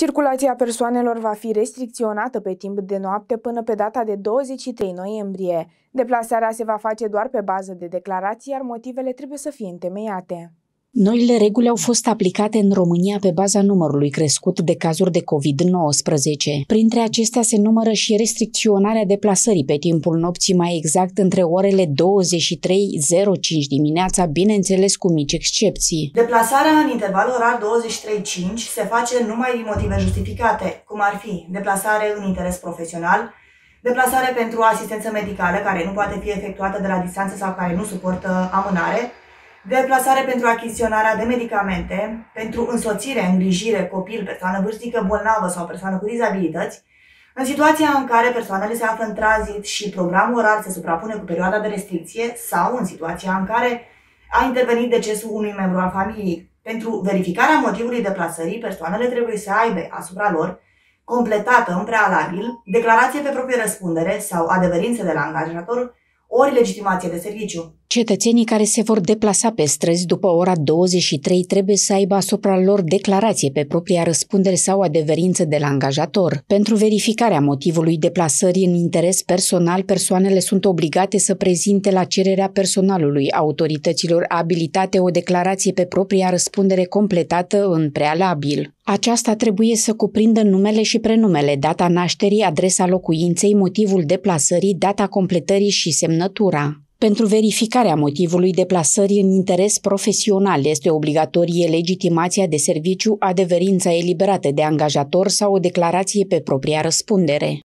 Circulația persoanelor va fi restricționată pe timp de noapte până pe data de 23 noiembrie. Deplasarea se va face doar pe bază de declarații, iar motivele trebuie să fie întemeiate. Noile reguli au fost aplicate în România pe baza numărului crescut de cazuri de COVID-19. Printre acestea se numără și restricționarea deplasării pe timpul nopții mai exact între orele 23.05 dimineața, bineînțeles cu mici excepții. Deplasarea în intervalul orar 23.5 se face numai din motive justificate, cum ar fi deplasare în interes profesional, deplasare pentru asistență medicală care nu poate fi efectuată de la distanță sau care nu suportă amânare, deplasare pentru achiziționarea de medicamente, pentru însoțire, îngrijire, copil, persoană vârstică, bolnavă sau persoană cu dizabilități, în situația în care persoanele se află în tranzit și programul orar se suprapune cu perioada de restricție sau în situația în care a intervenit decesul unui membru al familiei. Pentru verificarea motivului deplasării, persoanele trebuie să aibă asupra lor completată în prealabil declarație pe proprie răspundere sau adeverință de la angajator ori legitimație de serviciu. Cetățenii care se vor deplasa pe străzi după ora 23 trebuie să aibă asupra lor declarație pe propria răspundere sau adeverință de la angajator. Pentru verificarea motivului deplasării în interes personal, persoanele sunt obligate să prezinte la cererea personalului autorităților abilitate o declarație pe propria răspundere completată în prealabil. Aceasta trebuie să cuprindă numele și prenumele, data nașterii, adresa locuinței, motivul deplasării, data completării și semnătura. Pentru verificarea motivului deplasării în interes profesional este obligatorie legitimația de serviciu, adeverința eliberată de angajator sau o declarație pe propria răspundere.